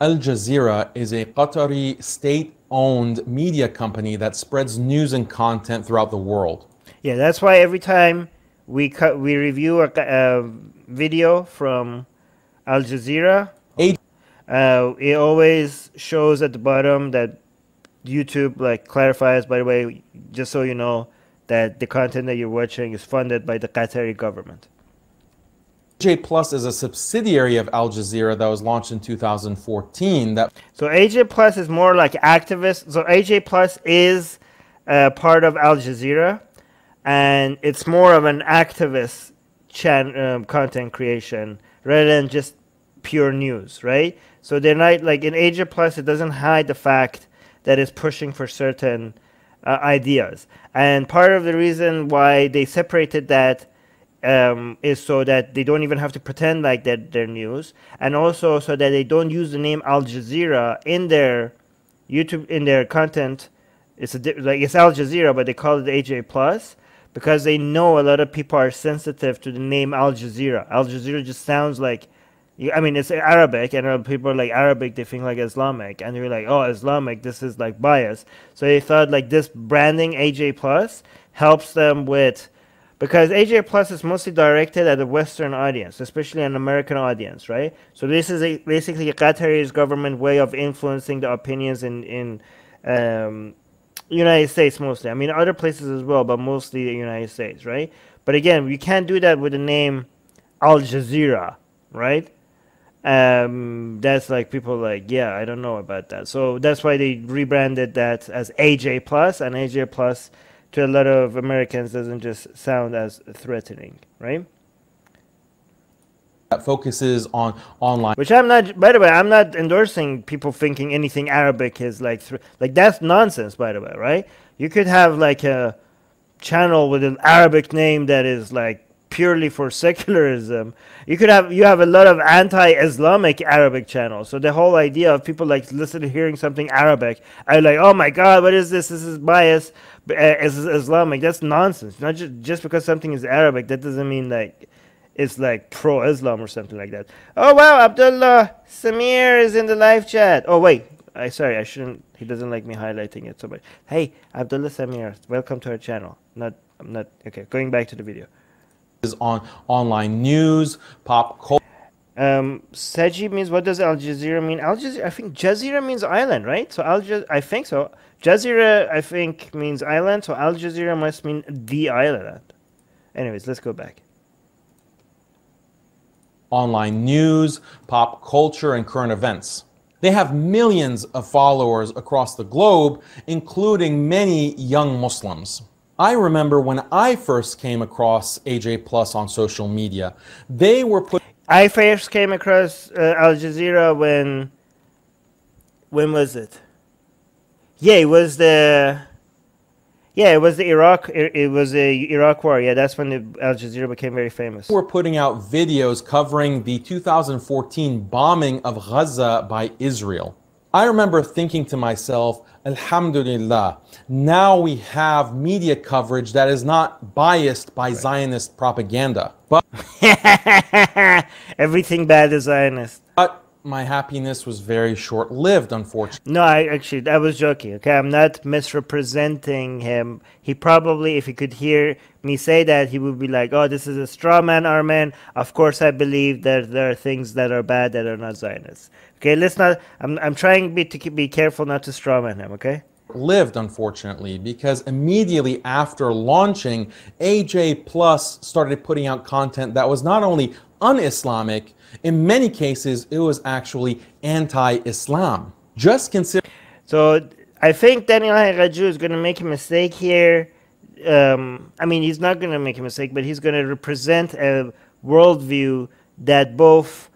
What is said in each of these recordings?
Al Jazeera is a Qatari state owned media company that spreads news and content throughout the world. Yeah, that's why every time we cut, we review a, a video from Al Jazeera, uh, it always shows at the bottom that YouTube like clarifies. By the way, just so you know, that the content that you're watching is funded by the Qatari government. AJ Plus is a subsidiary of Al Jazeera that was launched in 2014. That so AJ Plus is more like activist. So AJ Plus is uh, part of Al Jazeera, and it's more of an activist chan- um, content creation rather than just pure news, right? So they're not like in AJ Plus. It doesn't hide the fact that it's pushing for certain uh, ideas, and part of the reason why they separated that um, is so that they don't even have to pretend like that they're news, and also so that they don't use the name Al Jazeera in their YouTube in their content. It's a, like it's Al Jazeera, but they call it AJ Plus because they know a lot of people are sensitive to the name Al Jazeera. Al Jazeera just sounds like, I mean, it's Arabic, and people like Arabic, they think like Islamic, and they're like, oh, Islamic, this is like bias. So they thought like this branding AJ Plus helps them with because AJ Plus is mostly directed at a Western audience, especially an American audience, right? So this is a, basically a Qatari's government way of influencing the opinions in in um, United States mostly. I mean other places as well, but mostly the United States, right? But again, you can't do that with the name Al Jazeera, right? Um, that's like people like, yeah, I don't know about that. So that's why they rebranded that as AJ Plus, and AJ Plus to a lot of Americans doesn't just sound as threatening, right? That focuses on online. Which I'm not. By the way, I'm not endorsing people thinking anything Arabic is like like that's nonsense. By the way, right? You could have like a channel with an Arabic name that is like purely for secularism. You could have you have a lot of anti-Islamic Arabic channels. So the whole idea of people like listening hearing something Arabic, I like, oh my God, what is this? This is bias. Uh, is Islamic. That's nonsense. Not just just because something is Arabic, that doesn't mean like it's like pro-Islam or something like that. Oh wow, Abdullah Samir is in the live chat. Oh wait, I sorry, I shouldn't. He doesn't like me highlighting it so much. Hey, Abdullah Samir, welcome to our channel. Not, I'm not okay. Going back to the video is on online news, pop culture. Um, Saji means what does Al Jazeera mean? Al Jazeera, I think Jazeera means island, right? So Al Jazeera, I think so. Jazeera, I think means island, so Al Jazeera must mean the island. Anyways, let's go back. Online news, pop culture, and current events. They have millions of followers across the globe, including many young Muslims. I remember when I first came across AJ Plus on social media, they were put. I first came across uh, Al Jazeera when. When was it? Yeah, it was the. Yeah, it was the Iraq. It was the Iraq War. Yeah, that's when the Al Jazeera became very famous. We're putting out videos covering the 2014 bombing of Gaza by Israel. I remember thinking to myself, Alhamdulillah, now we have media coverage that is not biased by right. Zionist propaganda. But everything bad is Zionist. But my happiness was very short lived, unfortunately. No, I actually, I was joking, okay? I'm not misrepresenting him. He probably, if he could hear me say that, he would be like, oh, this is a straw man, Armin. Of course, I believe that there are things that are bad that are not Zionists. Okay, let's not. I'm I'm trying be, to be careful not to strawman him. Okay. Lived unfortunately because immediately after launching, AJ Plus started putting out content that was not only un-Islamic, in many cases it was actually anti-Islam. Just consider. So I think Daniel Haqiqatjou is going to make a mistake here. Um, I mean, he's not going to make a mistake, but he's going to represent a worldview that both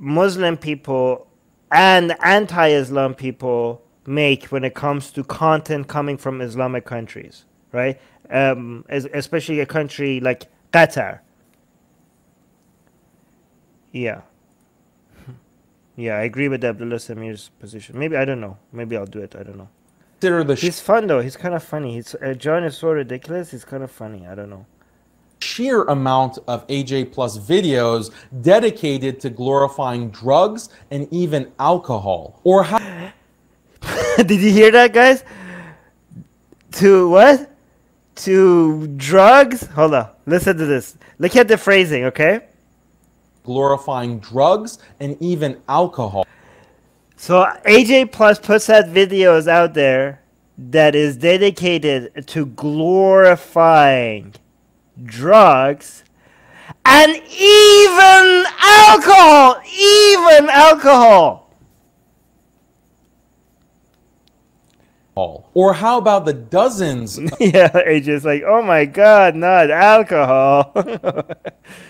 Muslim people and anti-Islam people make when it comes to content coming from Islamic countries, right? Um, especially a country like Qatar. Yeah. Yeah, I agree with Abdullah Samir's position. Maybe I don't know. Maybe I'll do it. I don't know. He's fun though. He's kind of funny. He's uh, John is so ridiculous. He's kind of funny. I don't know sheer amount of AJ Plus videos dedicated to glorifying drugs and even alcohol. Or how Did you hear that, guys? To what? To drugs? Hold on. Listen to this. Look at the phrasing, okay? glorifying drugs and even alcohol. So AJ Plus puts out videos out there that is dedicated to glorifying drugs and even alcohol, even alcohol. Or how about the dozens? yeah, AJ's like, oh my god, not alcohol.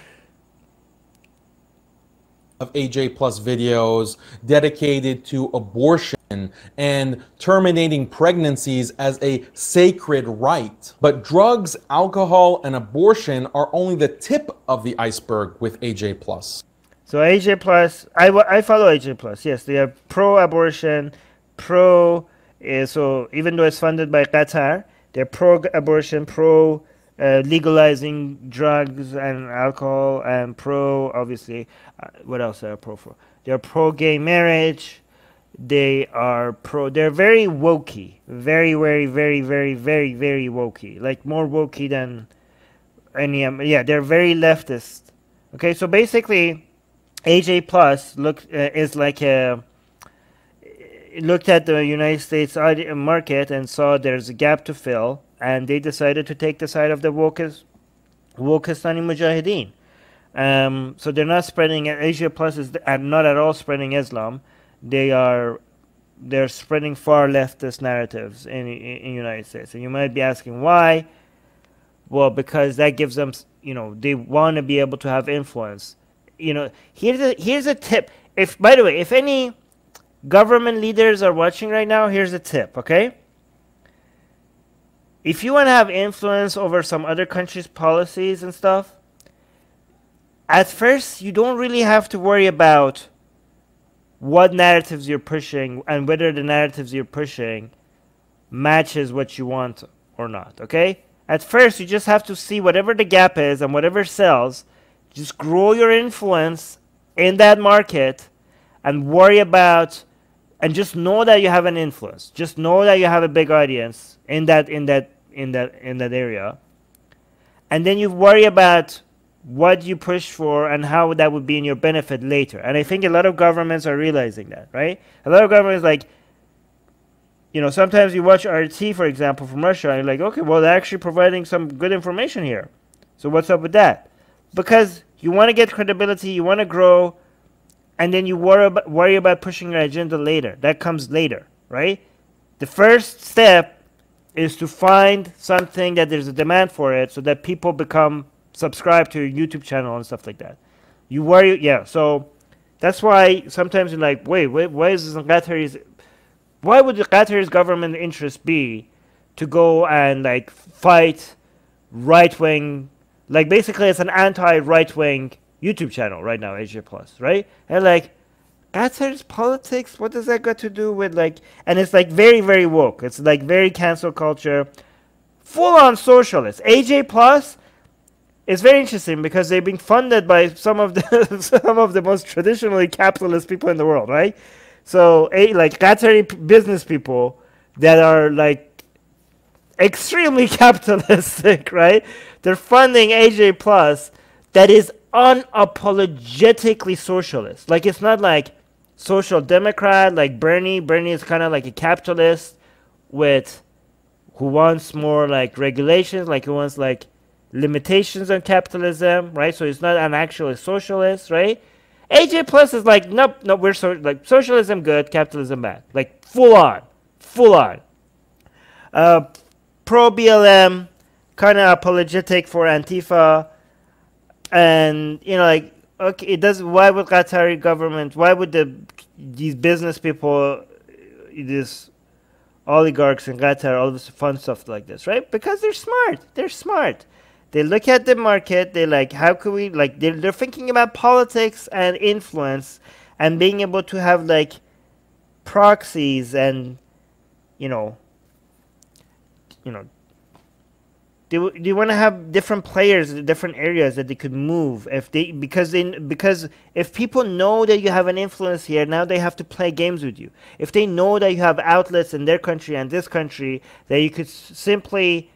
of AJ Plus videos dedicated to abortion and terminating pregnancies as a sacred right. But drugs, alcohol, and abortion are only the tip of the iceberg with AJ Plus. So AJ Plus, I, I follow AJ Plus. Yes, they are pro-abortion, pro. Uh, so even though it's funded by Qatar, they're pro-abortion, pro uh, legalizing drugs and alcohol and pro obviously uh, what else are pro for? They're pro gay marriage. They are pro they're very wokey. Very very very very very very wokey. Like more wokey than any um, yeah they're very leftist. Okay so basically aj plus look uh, is like a looked at the united states market and saw there's a gap to fill and they decided to take the side of the Wokis, Wokistani Mujahideen. Um, so they're not spreading AJ Plus is not at all spreading Islam. They are they're spreading far leftist narratives in in, United States. And you might be asking why. Well, because that gives them, you know, they want to be able to have influence. You know, here's a here's a tip. If by the way, if any government leaders are watching right now, here's a tip. Okay if you want to have influence over some other country's policies and stuff, at first you don't really have to worry about what narratives you're pushing and whether the narratives you're pushing matches what you want or not, okay? At first you just have to see whatever the gap is and whatever sells, just grow your influence in that market and worry about and just know that you have an influence. Just know that you have a big audience in that in that in that in that area. And then you worry about what you push for and how that would be in your benefit later. And I think a lot of governments are realizing that, right? A lot of governments like you know, sometimes you watch RT, for example, from Russia, and you're like, okay, well, they're actually providing some good information here. So what's up with that? Because you want to get credibility, you want to grow, and then you worry about, worry about pushing your agenda later. That comes later, right? The first step is to find something that there's a demand for it so that people become subscribed to your YouTube channel and stuff like that. You worry, yeah. So that's why sometimes you're like, wait, wait why is this why would the Qatari's government interest be to go and like fight right wing, like basically it's an anti right wing YouTube channel right now, AJ Plus, right? And like, Qatar's politics, what does that got to do with like, and it's like very, very woke. It's like very cancel culture, full on socialist. AJ Plus is very interesting because they've been funded by some of the some of the most traditionally capitalist people in the world, right? So, a, like Qatari business people that are like extremely capitalistic, right? They're funding AJ Plus that is unapologetically socialist. Like it's not like social democrat like Bernie. Bernie is kind of like a capitalist with who wants more like regulations, like he wants like limitations on capitalism, right? So he's not an actual socialist, right? AJ Plus is like, nope, nope, we're so like socialism good, capitalism bad, like full on, full on. Uh, pro BLM, kind of apologetic for Antifa, and you know like okay it does why would qatari government why would the these business people these oligarchs in qatar all this fun stuff like this right? Because they're smart. They're smart. They look at the market. They like how can we like they're, they're thinking about politics and influence and being able to have like proxies and you know you know they, they want to have different players in different areas that they could move. If they because they because if people know that you have an influence here now they have to play games with you. If they know that you have outlets in their country and this country that you could simply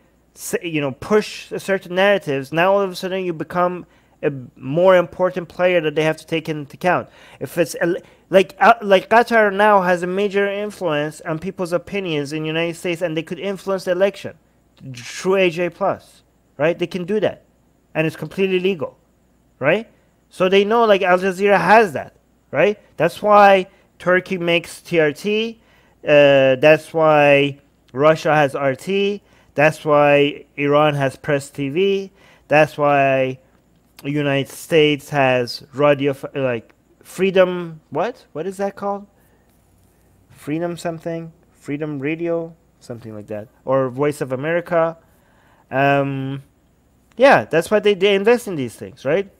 you know push certain narratives now all of a sudden you become a more important player that they have to take into account. If it's like uh, like Qatar now has a major influence on people's opinions in the United States and they could influence the election through AJ Plus, right? They can do that, and it's completely legal, right? So they know like Al Jazeera has that, right? That's why Turkey makes TRT. Uh, that's why Russia has RT. That's why Iran has Press TV. That's why United States has radio like Freedom. What? What is that called? Freedom something. Freedom Radio something like that, or Voice of America. Um, yeah, that's why they, they invest in these things, right?